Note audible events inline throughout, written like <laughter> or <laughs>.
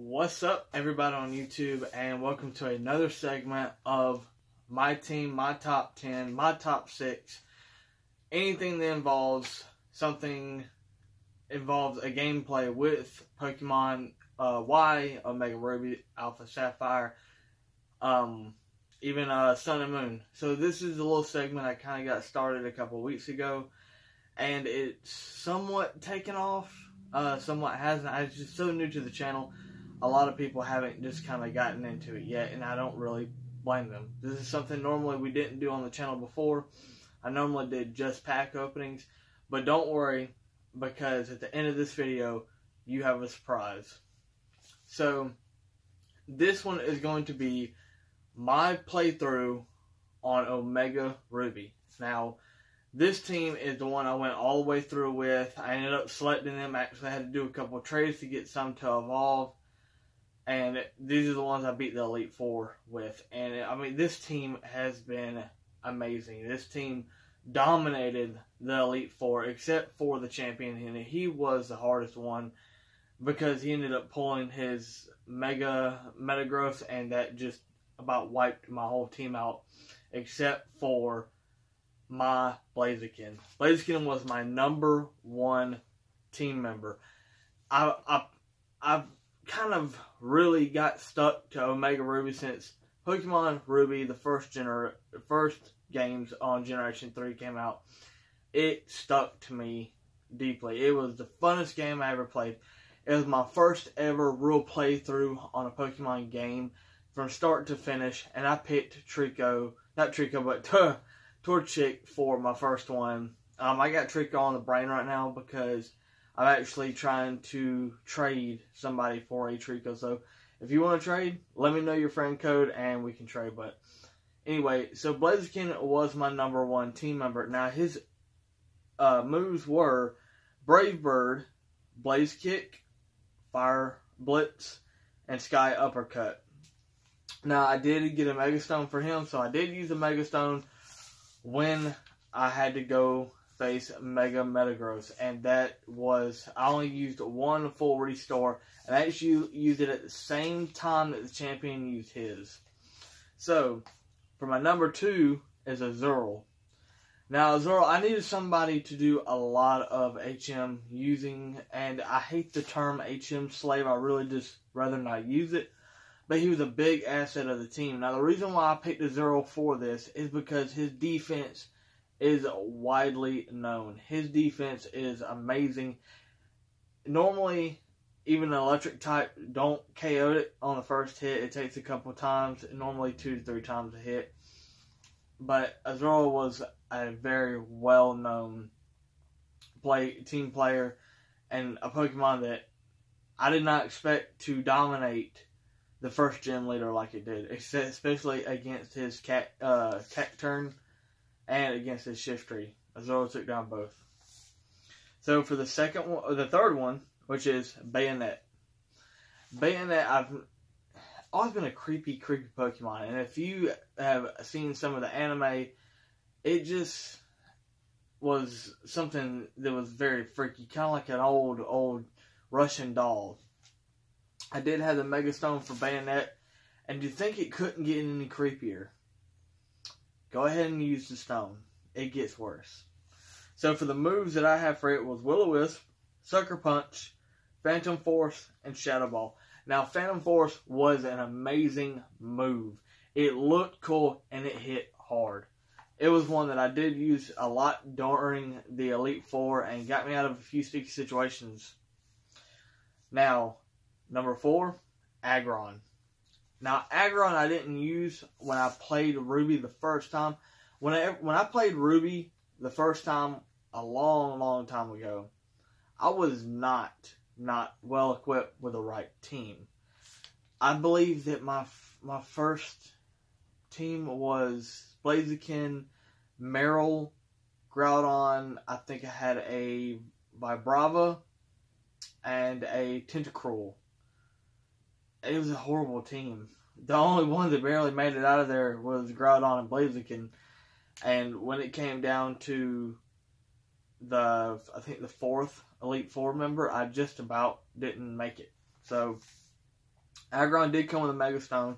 What's up, everybody on YouTube, and welcome to another segment of my team, my top 10, my top 6. Anything that involves something, involves a gameplay with Pokemon uh, Y, Omega Ruby, Alpha Sapphire, um, even uh, Sun and Moon. So, this is a little segment I kind of got started a couple weeks ago, and it's somewhat taken off, uh, somewhat hasn't. I was just so new to the channel a lot of people haven't just kind of gotten into it yet, and I don't really blame them. This is something normally we didn't do on the channel before. I normally did just pack openings, but don't worry because at the end of this video, you have a surprise. So, this one is going to be my playthrough on Omega Ruby. Now, this team is the one I went all the way through with. I ended up selecting them. I actually had to do a couple trades to get some to evolve and these are the ones I beat the Elite Four with. And I mean, this team has been amazing. This team dominated the Elite Four, except for the champion, and he was the hardest one because he ended up pulling his Mega Metagross, and that just about wiped my whole team out, except for my Blaziken. Blaziken was my number one team member. I I I've kind of really got stuck to Omega Ruby since Pokemon Ruby, the first gener first games on Generation 3 came out. It stuck to me deeply. It was the funnest game I ever played. It was my first ever real playthrough on a Pokemon game from start to finish, and I picked Treecko, not Treecko, but <laughs> Torchic for my first one. Um, I got Treecko on the brain right now because I'm actually trying to trade somebody for a Treecko. So if you want to trade, let me know your friend code and we can trade. But anyway, so Blaziken was my number one team member. Now his uh, moves were Brave Bird, Blaze Kick, Fire Blitz, and Sky Uppercut. Now I did get a Mega Stone for him, so I did use a Mega Stone when I had to go face Mega Metagross, and that was I only used one full restore, and I actually used it at the same time that the champion used his. So, for my number two is Azurill. Now, Azurill, I needed somebody to do a lot of HM using, and I hate the term HM slave. I really just rather not use it. But he was a big asset of the team. Now, the reason why I picked Azurill for this is because his defense is widely known. His defense is amazing. Normally, even an electric type don't KO it on the first hit. It takes a couple times, normally two to three times a hit. But Azurill was a very well known play team player and a Pokemon that I did not expect to dominate the first gym leader like it did, especially against his cat uh, Cacturne and against his Shiftry. Azurill took down both. So for the second one, the third one, which is Banette. Banette, I've always been a creepy, creepy Pokemon, and if you have seen some of the anime, it just was something that was very freaky, kind of like an old, old Russian doll. I did have the Mega Stone for Banette, and you think it couldn't get any creepier? Go ahead and use the stone. It gets worse. So for the moves that I have for it was Will-O-Wisp, Sucker Punch, Phantom Force, and Shadow Ball. Now Phantom Force was an amazing move. It looked cool and it hit hard. It was one that I did use a lot during the Elite Four and got me out of a few sticky situations. Now, number four, Aggron. Now, Aggron I didn't use when I played Ruby the first time. When I, when I played Ruby the first time, a long, long time ago, I was not not well equipped with the right team. I believe that my my first team was Blaziken, Marill, Groudon. I think I had a Vibrava and a Tentacruel it was a horrible team. The only one that barely made it out of there was Groudon and Blaziken. And when it came down to the, I think the fourth Elite Four member, I just about didn't make it. So, Aggron did come with a Mega Stone,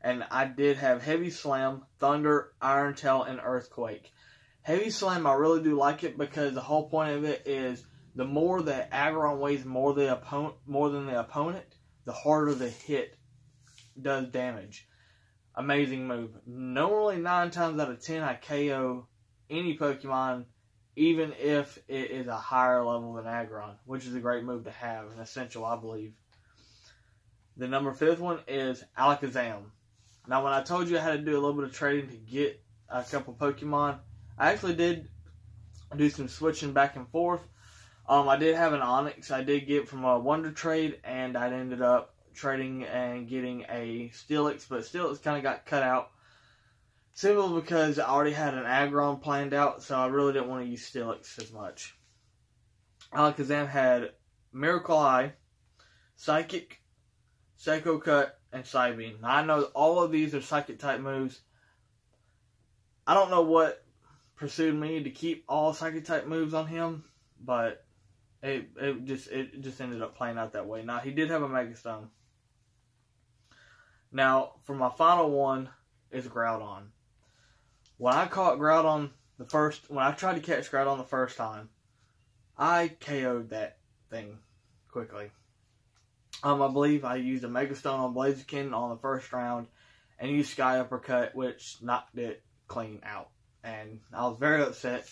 and I did have Heavy Slam, Thunder, Iron Tail, and Earthquake. Heavy Slam, I really do like it because the whole point of it is the more that Aggron weighs more the opponent, more than the opponent, the harder the hit does damage. Amazing move. Normally, nine times out of ten, I KO any Pokemon, even if it is a higher level than Aggron, which is a great move to have, and essential, I believe. The number fifth one is Alakazam. Now, when I told you I had to do a little bit of trading to get a couple Pokemon, I actually did do some switching back and forth. Um, I did have an Onix I did get from a Wonder Trade, and I ended up trading and getting a Steelix, but Steelix kind of got cut out. Simply because I already had an Aggron planned out, so I really didn't want to use Steelix as much. Alakazam had Miracle Eye, Psychic, Psycho Cut, and Psybeam. Now I know all of these are Psychic type moves. I don't know what pursued me to keep all Psychic type moves on him, but it it just it just ended up playing out that way. Now he did have a Mega Stone. Now for my final one is Groudon. When I caught Groudon the first when I tried to catch Groudon the first time, I KO'd that thing quickly. Um, I believe I used a Mega Stone on Blaziken on the first round, and used Sky Uppercut, which knocked it clean out. And I was very upset.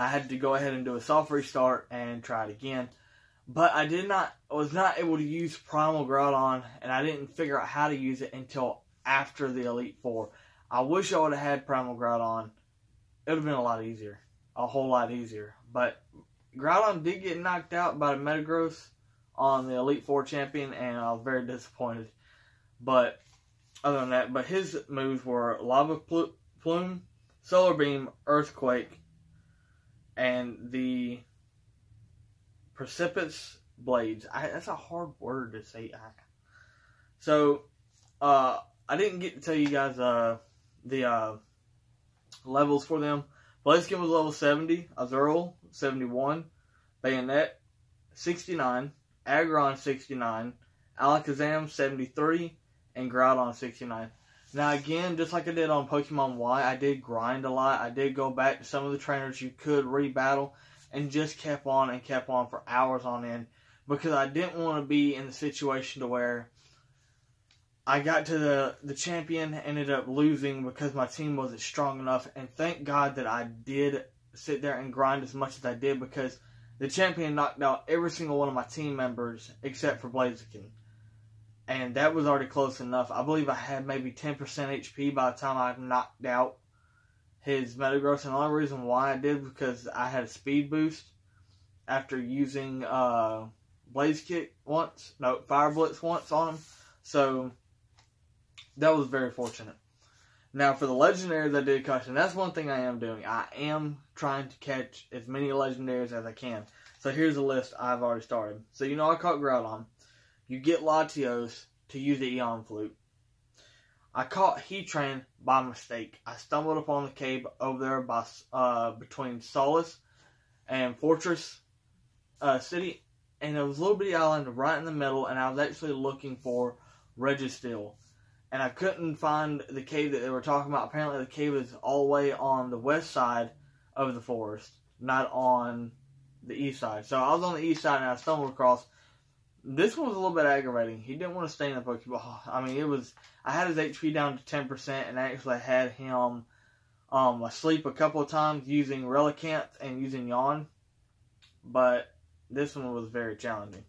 I had to go ahead and do a soft restart and try it again. But I did not, was not able to use Primal Groudon, and I didn't figure out how to use it until after the Elite Four. I wish I would have had Primal Groudon. It would have been a lot easier, a whole lot easier. But Groudon did get knocked out by the Metagross on the Elite Four champion, and I was very disappointed. But other than that, but his moves were Lava Plume, Solar Beam, Earthquake, and the precipitous blades. I, that's a hard word to say. So, uh, I didn't get to tell you guys uh, the uh, levels for them. Blaziken was level 70, Azurill 71, Banette 69, Aggron 69, Alakazam 73, and Groudon 69. Now again, just like I did on Pokemon Y, I did grind a lot. I did go back to some of the trainers you could rebattle and just kept on and kept on for hours on end because I didn't want to be in the situation to where I got to the the champion, ended up losing because my team wasn't strong enough, and thank God that I did sit there and grind as much as I did because the champion knocked out every single one of my team members except for Blaziken and that was already close enough. I believe I had maybe 10% HP by the time I knocked out his Metagross, and the only reason why I did because I had a speed boost after using uh, Blaze Kick once, no, Fire Blitz once on him, so that was very fortunate. Now, for the legendaries, I did catch, and that's one thing I am doing. I am trying to catch as many legendaries as I can. So here's a list I've already started. So you know I caught Groudon you get Latios to use the Eon Flute. I caught Heatran by mistake. I stumbled upon the cave over there by uh, between Solace and Fortree uh, City, and it was a little bitty island right in the middle, and I was actually looking for Registeel. And I couldn't find the cave that they were talking about. Apparently, the cave is all the way on the west side of the forest, not on the east side. So I was on the east side, and I stumbled across this one was a little bit aggravating. He didn't want to stay in the Pokeball. I mean, it was. I had his HP down to ten percent, and I actually had him um, asleep a couple of times using Relicanth and using Yawn. But this one was very challenging.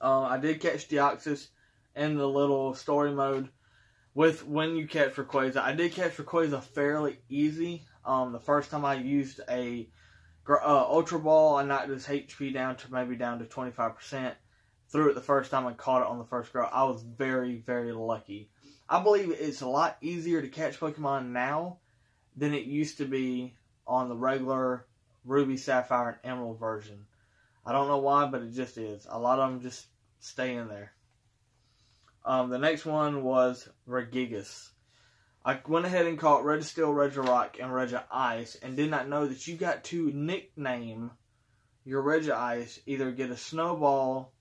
Uh, I did catch Deoxys in the little story mode with when you catch Rayquaza. I did catch Rayquaza fairly easy. Um, the first time I used a uh, Ultra Ball, I knocked his HP down to maybe down to 25%. Threw it the first time and caught it on the first grow. I was very, very lucky. I believe it's a lot easier to catch Pokemon now than it used to be on the regular Ruby, Sapphire, and Emerald version. I don't know why, but it just is. A lot of them just stay in there. Um, the next one was Regigigas. I went ahead and caught Registeel, Regirock, and Regice, and did not know that you got to nickname your Regice, either get a snowball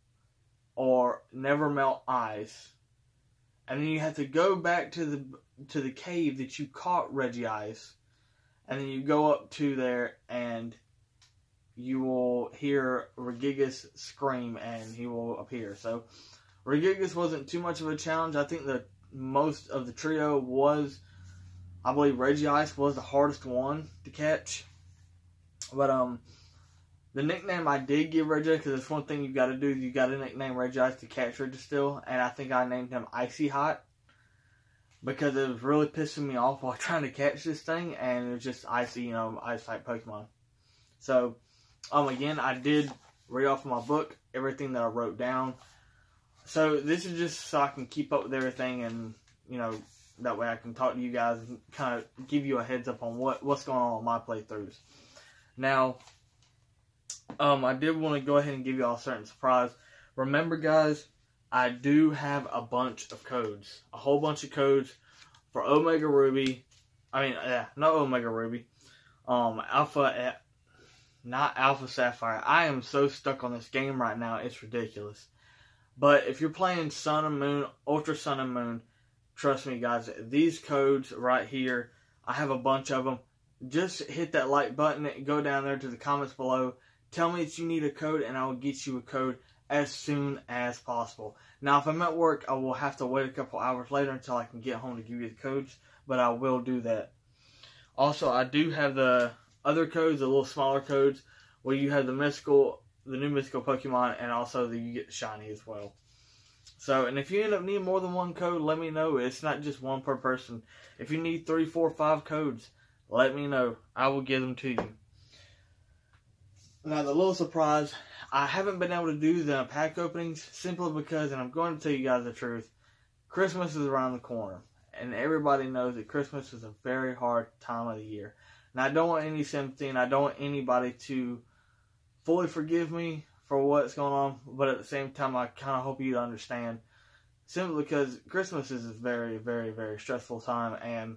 or never melt ice. And then you have to go back to the to the cave that you caught Regice. And then you go up to there and you will hear Regigigas scream and he will appear. So Regigigas wasn't too much of a challenge. I think that most of the trio was I believe Regice was the hardest one to catch. But um the nickname I did give Reggie because it's one thing you've got to do. You got to nickname Regice to catch Registeel, and I think I named him Icy Hot because it was really pissing me off while <laughs> trying to catch this thing, and it was just icy, you know, ice type Pokemon. So, um, again, I did read off my book everything that I wrote down. So this is just so I can keep up with everything, and you know, that way I can talk to you guys and kind of give you a heads up on what what's going on with my playthroughs. Now, um, I did want to go ahead and give you all a certain surprise. Remember, guys, I do have a bunch of codes, a whole bunch of codes for Omega Ruby. I mean, yeah, not Omega Ruby. Um, Alpha, not Alpha Sapphire. I am so stuck on this game right now, it's ridiculous. But if you're playing Sun and Moon, Ultra Sun and Moon, trust me, guys, these codes right here, I have a bunch of them. Just hit that like button, go down there to the comments below, Tell me that you need a code and I will get you a code as soon as possible. Now, if I'm at work, I will have to wait a couple hours later until I can get home to give you the codes, but I will do that. Also, I do have the other codes, the little smaller codes, where you have the mystical, the new mystical Pokemon, and also the you get shiny as well. So, and if you end up needing more than one code, let me know. It's not just one per person. If you need three, four, five codes, let me know. I will give them to you. Now, the little surprise, I haven't been able to do the pack openings simply because, and I'm going to tell you guys the truth, Christmas is around the corner. And everybody knows that Christmas is a very hard time of the year. And I don't want any sympathy and I don't want anybody to fully forgive me for what's going on. But at the same time, I kind of hope you understand. Simply because Christmas is a very, very, very stressful time. And,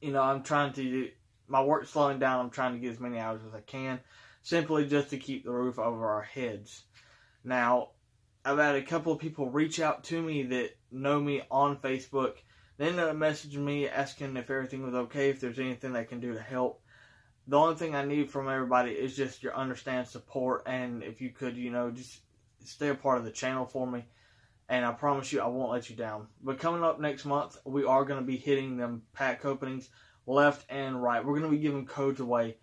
you know, I'm trying to, my work's slowing down. I'm trying to get as many hours as I can simply just to keep the roof over our heads. Now, I've had a couple of people reach out to me that know me on Facebook. They ended up messaging me asking if everything was okay, if there's anything they can do to help. The only thing I need from everybody is just your understand support and if you could, you know, just stay a part of the channel for me. And I promise you I won't let you down. But coming up next month, we are going to be hitting them pack openings left and right. We're going to be giving codes away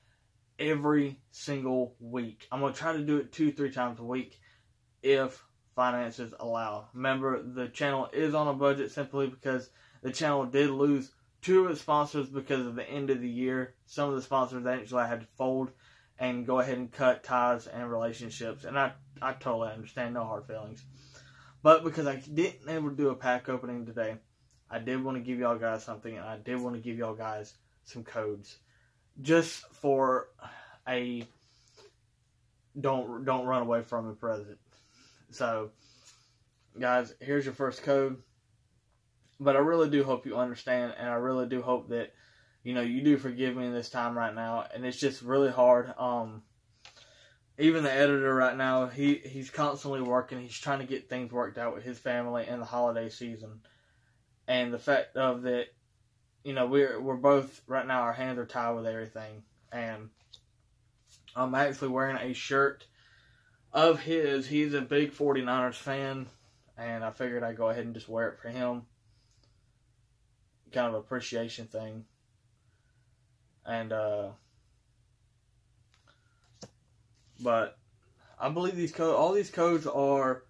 every single week. I'm going to try to do it two, three times a week if finances allow. Remember, the channel is on a budget simply because the channel did lose two of the sponsors because of the end of the year. Some of the sponsors actually I had to fold and go ahead and cut ties and relationships. And I, I totally understand, no hard feelings. But because I didn't able to do a pack opening today, I did want to give y'all guys something, and I did want to give y'all guys some codes just for a don't don't run away from the present. So, guys, here's your first code. But I really do hope you understand, and I really do hope that you know you do forgive me this time right now. And it's just really hard. Um, even the editor right now, he he's constantly working. He's trying to get things worked out with his family in the holiday season, and the fact of that you know, we're we're both right now our hands are tied with everything, and I'm actually wearing a shirt of his. He's a big 49ers fan, and I figured I'd go ahead and just wear it for him. Kind of appreciation thing. And uh but I believe these codes all these codes are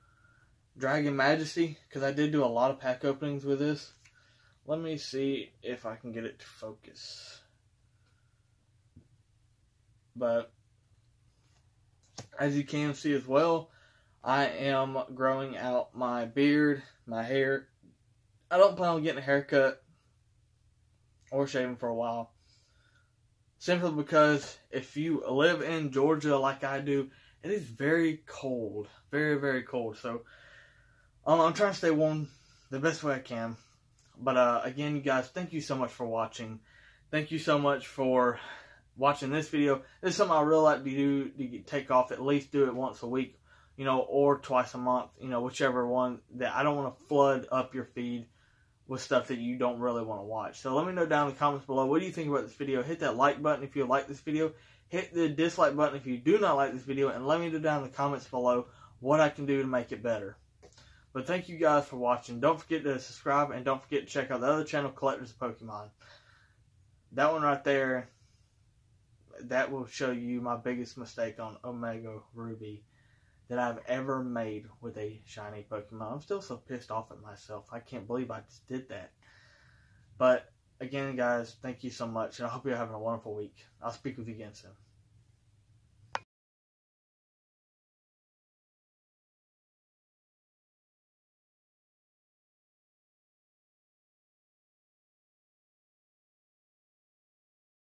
Dragon Majesty because I did do a lot of pack openings with this. Let me see if I can get it to focus. But as you can see as well, I am growing out my beard, my hair. I don't plan on getting a haircut or shaving for a while. Simply because if you live in Georgia like I do, it is very cold. Very, very cold. So um, I'm trying to stay warm the best way I can. But uh, again, you guys, thank you so much for watching. Thank you so much for watching this video. This is something I really like to do to take off, at least do it once a week. you know, or twice a month, you know, whichever one that I don't want to flood up your feed with stuff that you don't really want to watch. So let me know down in the comments below. What do you think about this video? Hit that like button if you like this video. Hit the dislike button if you do not like this video. And let me know down in the comments below what I can do to make it better. But thank you guys for watching. Don't forget to subscribe and don't forget to check out the other channel, Collectors of Pokemon. That one right there, that will show you my biggest mistake on Omega Ruby that I've ever made with a shiny Pokemon. I'm still so pissed off at myself. I can't believe I just did that. But again, guys, thank you so much, and I hope you're having a wonderful week. I'll speak with you again soon.